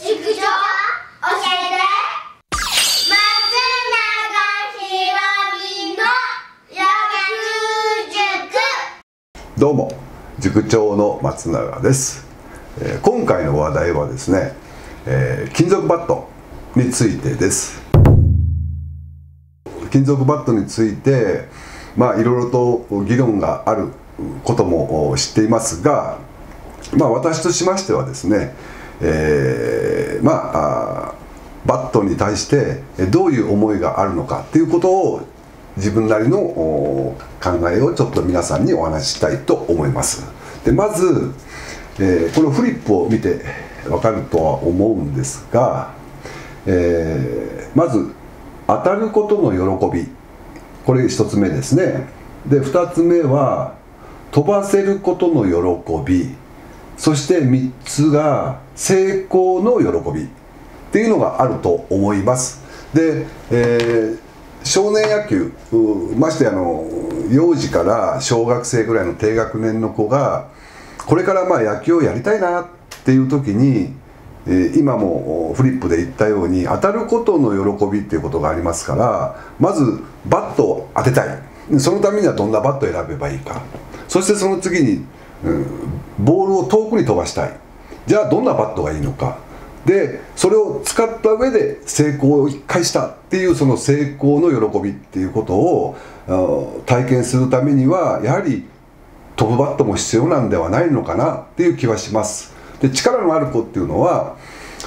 塾。長教えて松永ひろみの野球塾どうも塾長の松永です、えー今回の話題はですね、えー金属バットについてです。金属バットについてまあいろいろと議論があることも知っていますがまあ私としましてはですね、えーまあバットに対してどういう思いがあるのかっていうことを自分なりの考えをちょっと皆さんにお話ししたいと思います。でまず、えーこのフリップを見てわかるとは思うんですが、えーまず当たることの喜び。これ一つ目ですね。で二つ目は飛ばせることの喜び。そして三つが成功の喜びっていうのがあると思います。で、えー少年野球ましてあの幼児から小学生ぐらいの低学年の子がこれからまあ野球をやりたいなっていう時に、今もフリップで言ったように当たることの喜びっていうことがありますからまずバットを当てたい。そのためにはどんなバットを選べばいいか。そしてその次に、うんボールを遠くに飛ばしたい。じゃあどんなバットがいいのか。でそれを使った上で成功を1回したっていうその成功の喜びっていうことを体験するためにはやはり飛ぶバットも必要なんではないのかなっていう気はします。で力のある子っていうのは、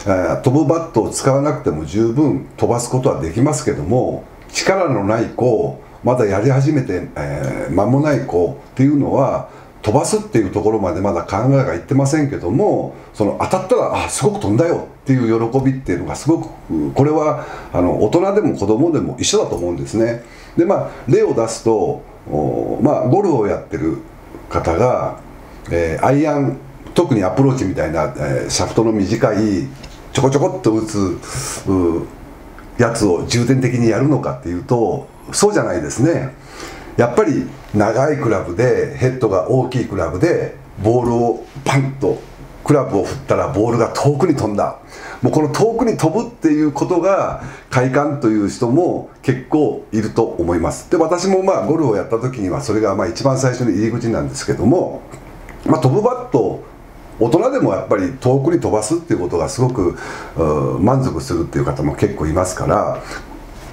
えー飛ぶバットを使わなくても十分飛ばすことはできますけども力のない子まだやり始めて、えー間もない子っていうのは飛ばすっていうところまでまだ考えがいってませんけどもその当たったらあすごく飛んだよっていう喜びっていうのがすごくこれはあの大人でも子供でも一緒だと思うんですね。でまあ例を出すとおまあゴルフをやってる方が、えーアイアン特にアプローチみたいな、えーシャフトの短いちょこちょこっと打つやつを重点的にやるのかっていうとそうじゃないですね。やっぱり長いクラブでヘッドが大きいクラブでボールをパンとクラブを振ったらボールが遠くに飛んだ。もうこの遠くに飛ぶっていうことが快感という人も結構いると思います。で私もまあゴルフをやった時にはそれがまあ一番最初の入り口なんですけども、まあ、飛ぶバット大人でもやっぱり遠くに飛ばすっていうことがすごく満足するっていう方も結構いますから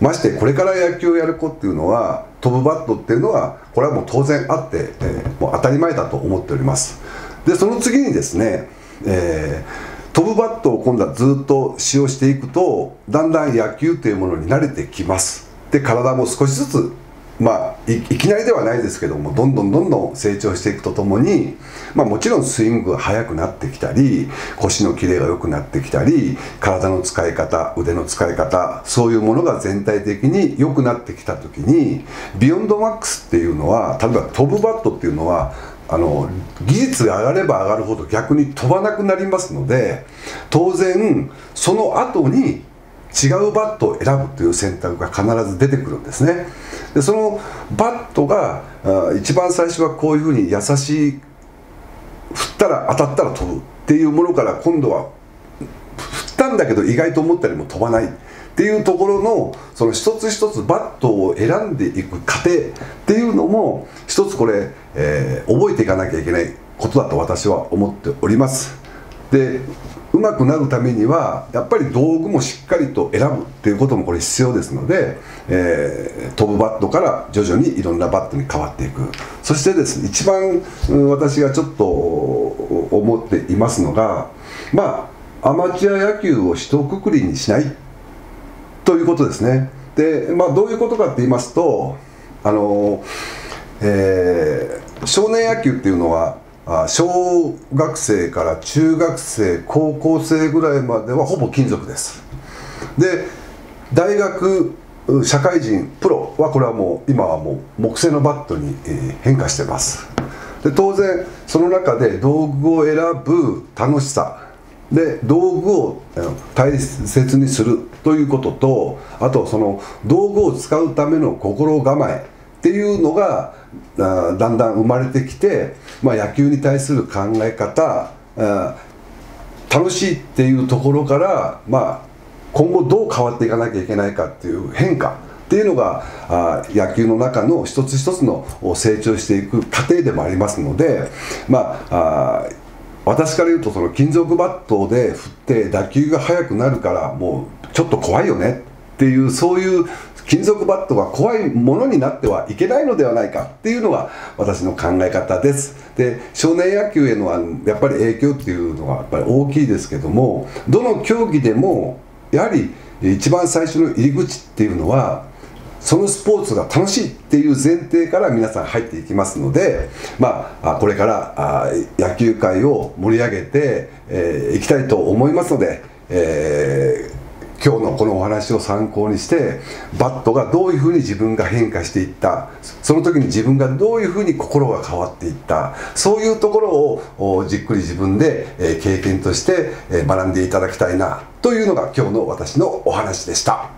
ましてこれから野球をやる子っていうのは飛ぶバットっていうのはこれはもう当然あって、えーもう当たり前だと思っております。でその次にですね、えー飛ぶバットを今度はずっと使用していくとだんだん野球というものに慣れてきます。で体も少しずつまあいきなりではないですけどもどんどんどんどん成長していくとともに、まあ、もちろんスイングが速くなってきたり腰のキレが良くなってきたり体の使い方腕の使い方そういうものが全体的に良くなってきた時にビヨンドマックスっていうのは例えば飛ぶバットっていうのはあの技術が上がれば上がるほど逆に飛ばなくなりますので当然その後に違うバットを選ぶという選択が必ず出てくるんですね。でそのバットが一番最初はこういうふうに優しい振ったら当たったら飛ぶっていうものから今度は振ったんだけど意外と思ったよりも飛ばないっていうところのその一つ一つバットを選んでいく過程っていうのも一つこれ、えー覚えていかなきゃいけないことだと私は思っております。でうまくなるためにはやっぱり道具もしっかりと選ぶっていうこともこれ必要ですので、えー飛ぶバットから徐々にいろんなバットに変わっていく。そしてですね一番私がちょっと思っていますのがまあアマチュア野球を一括りにしないということですね。で、まあ、どういうことかって言いますとあの、えー少年野球っていうのは小学生から中学生高校生ぐらいまではほぼ金属です。で大学社会人プロはこれはもう今はもう木製のバットに、変化してます。で当然その中で道具を選ぶ楽しさ。で道具を大切にするということとあとその道具を使うための心構え。っていうのがだんだん生まれてきて、まあ、野球に対する考え方楽しいっていうところから、まあ、今後どう変わっていかなきゃいけないかっていう変化っていうのがあ野球の中の一つ一つの成長していく過程でもありますので、まあ、あ私から言うとその金属バットで振って打球が速くなるからもうちょっと怖いよねっていうそういう金属バットが怖いものになってはいけないのではないかっていうのが私の考え方です。で少年野球へのやっぱり影響っていうのはやっぱり大きいですけどもどの競技でもやはり一番最初の入り口っていうのはそのスポーツが楽しいっていう前提から皆さん入っていきますので、まあ、これから野球界を盛り上げてい、えー、きたいと思いますので、えー今日のこの話を参考にしてバットがどういうふうに自分が変化していった。その時に自分がどういうふうに心が変わっていった。そういうところをじっくり自分で経験として学んでいただきたいな。というのが今日の私のお話でした。